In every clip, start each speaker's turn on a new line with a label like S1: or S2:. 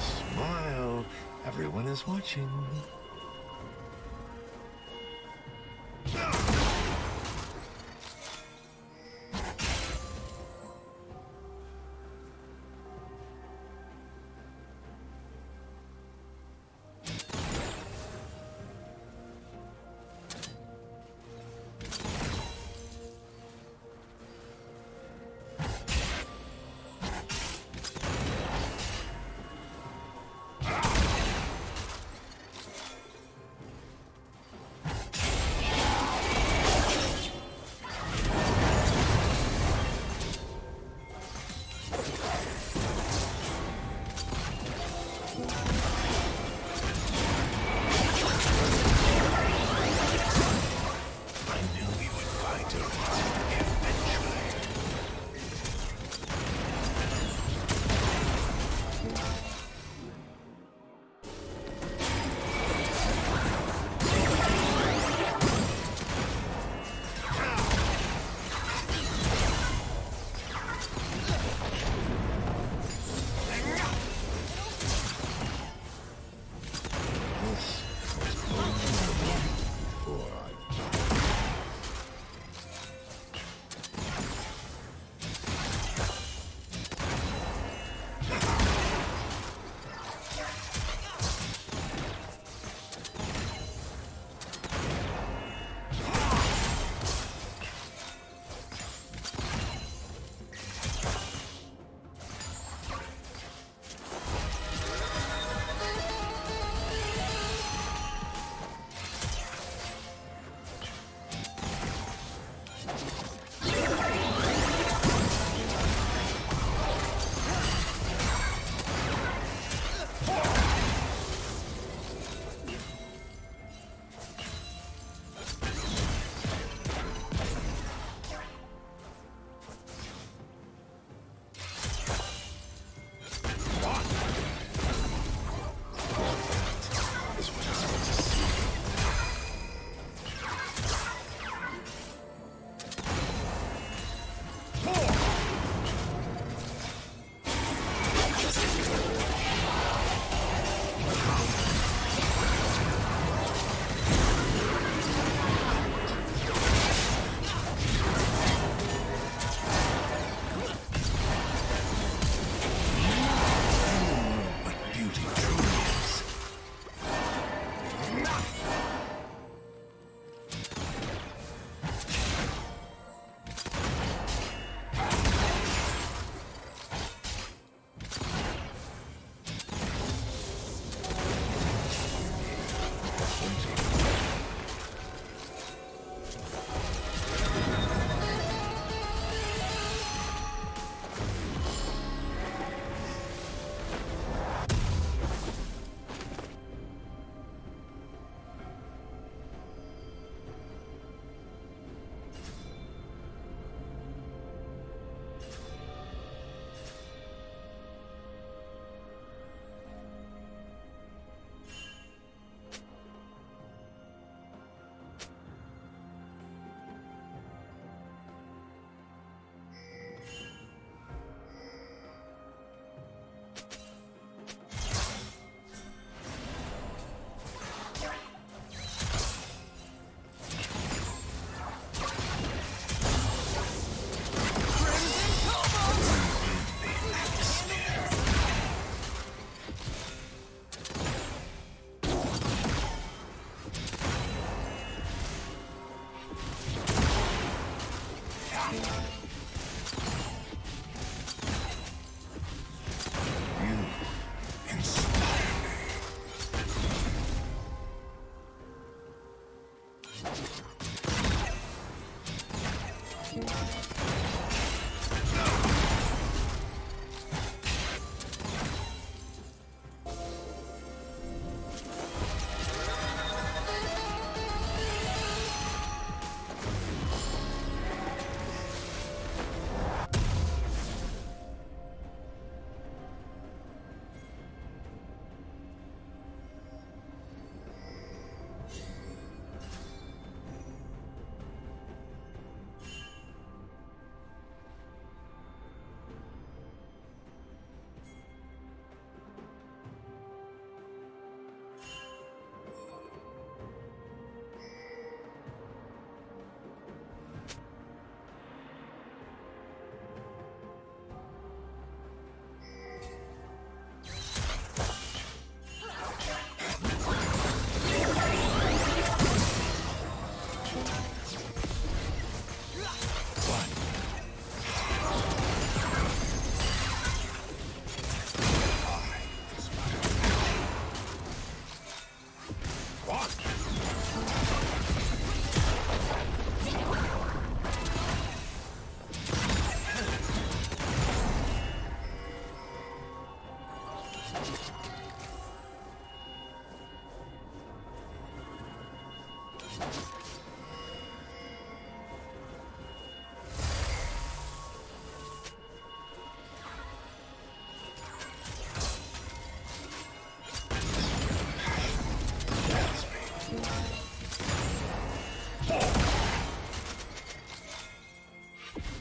S1: Smile. Everyone is watching.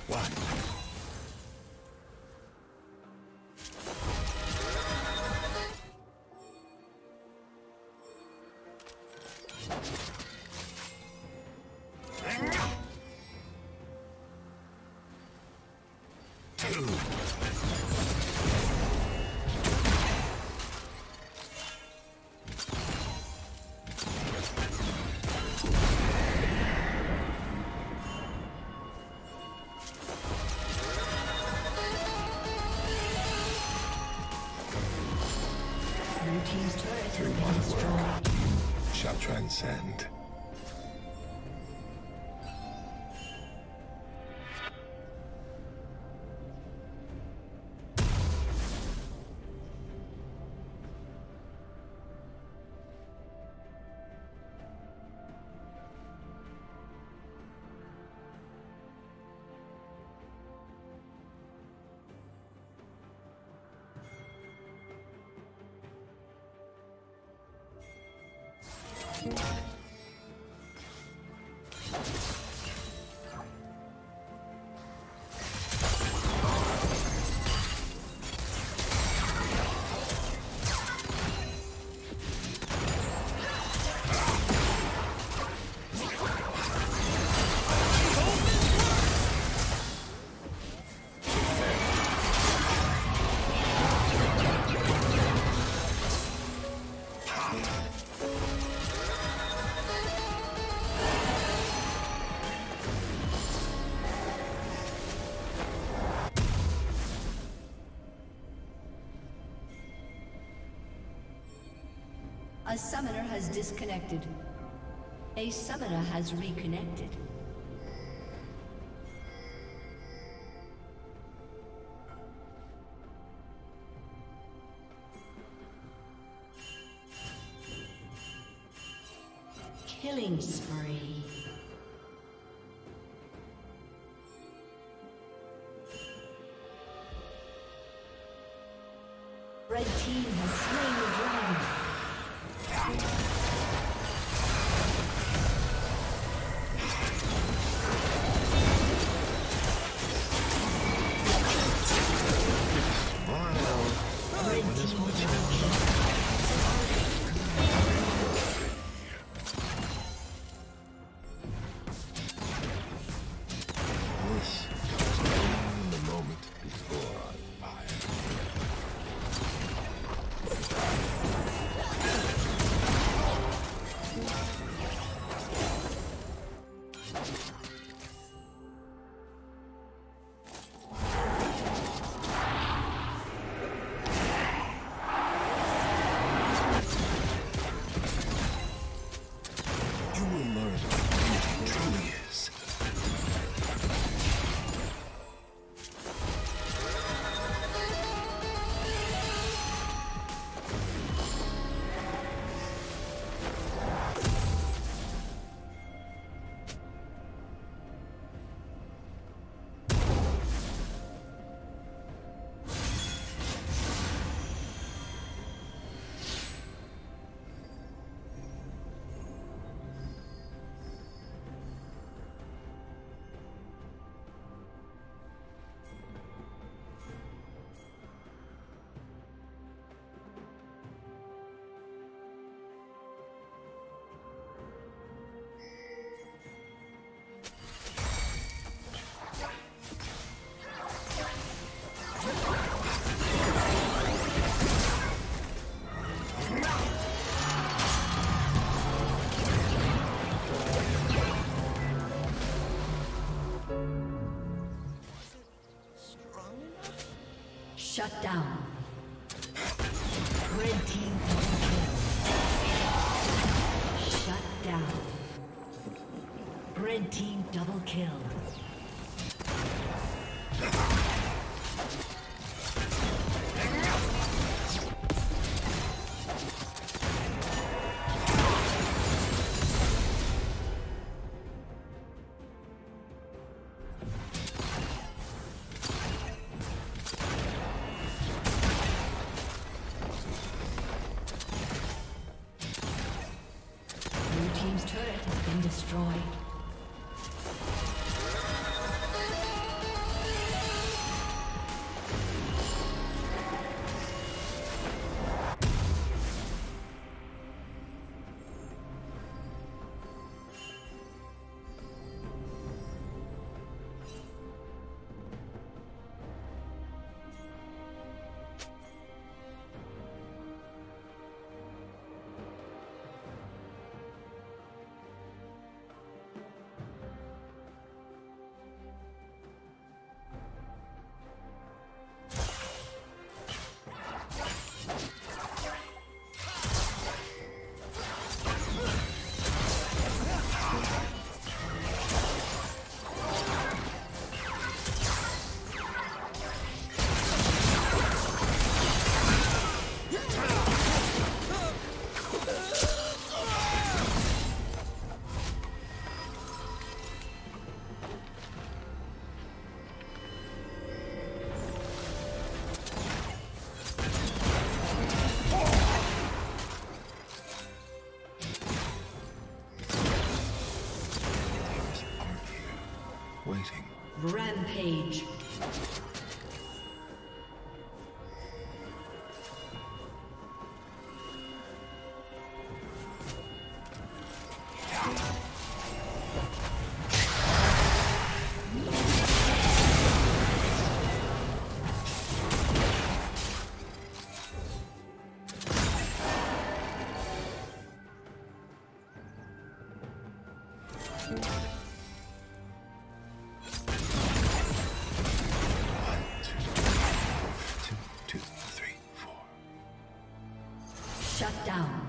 S1: What?
S2: Everyone world
S1: shall transcend.
S2: has disconnected. A summoner has reconnected. Killing spree. Rampage. Shut down.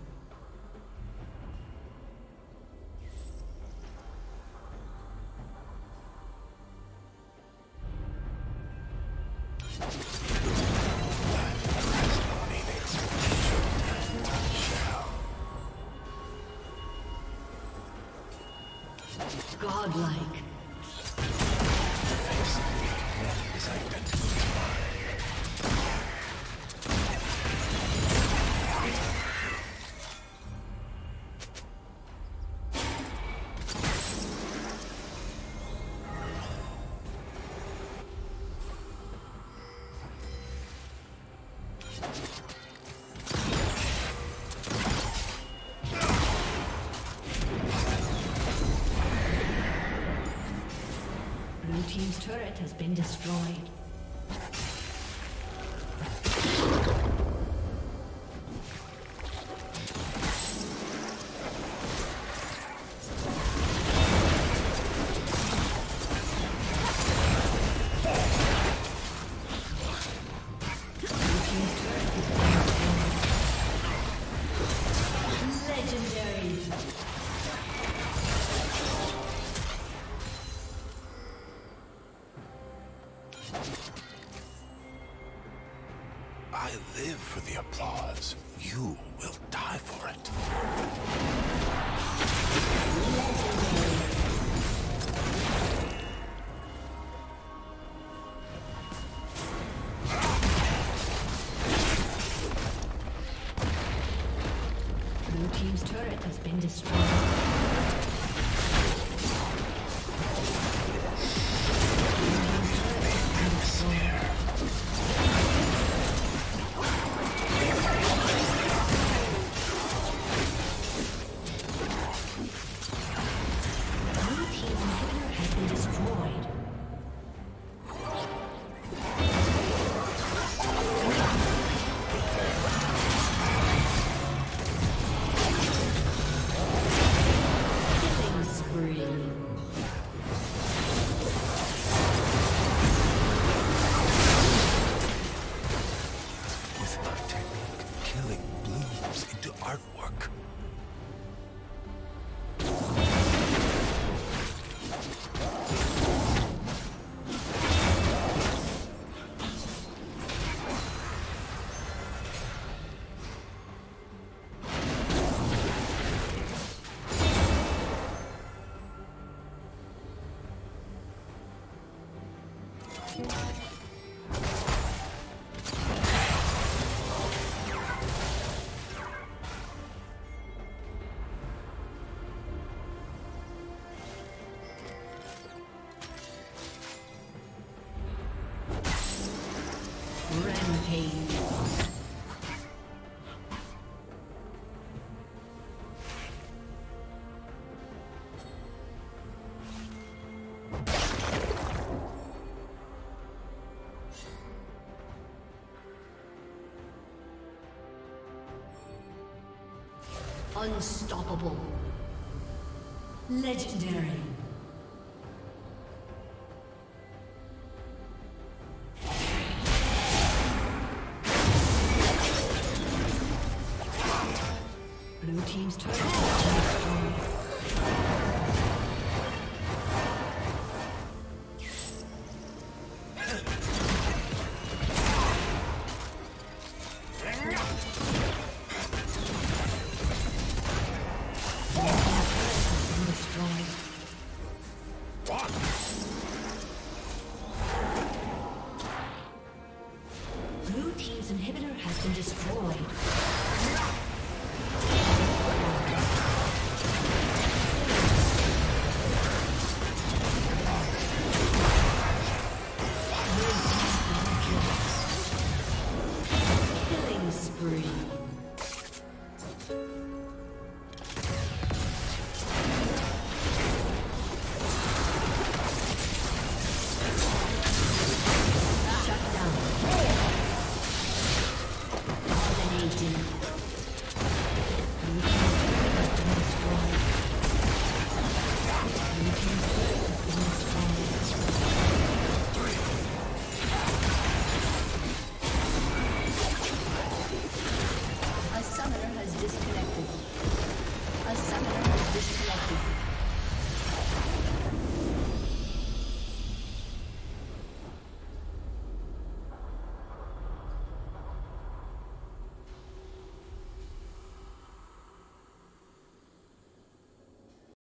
S2: turret has been destroyed. Legendary. Unstoppable. Legendary.